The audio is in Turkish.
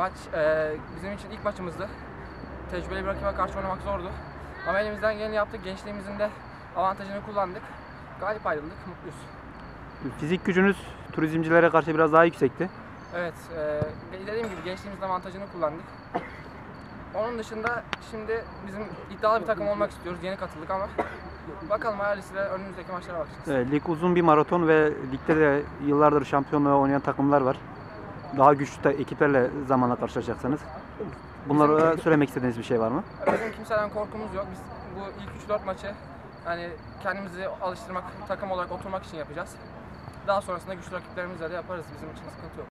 Maç e, bizim için ilk maçımızdı. Tecrübeli bir rakibe karşı oynamak zordu. Ama elimizden geleni yaptık. Gençliğimizin de avantajını kullandık. Galip ayrıldık. Mutluyuz. Fizik gücünüz turizmcilere karşı biraz daha yüksekti. Evet, e, dediğim gibi gençliğimizin avantajını kullandık. Onun dışında şimdi bizim iddialı bir takım olmak istiyoruz. Yeni katıldık ama bakalım hayırlısıyla önümüzdeki maçlara bakacağız. Evet, lig uzun bir maraton ve ligde de yıllardır şampiyonluğa oynayan takımlar var. Daha güçlü de ekiplerle zamanla karşılaşacaksınız. Bunlara söylemek istediğiniz bir şey var mı? Bizim kimseden korkumuz yok. Biz bu ilk 3-4 maçı yani kendimizi alıştırmak, takım olarak oturmak için yapacağız. Daha sonrasında güçlü rakiplerimizle de yaparız. Bizim için sıkıntı yok.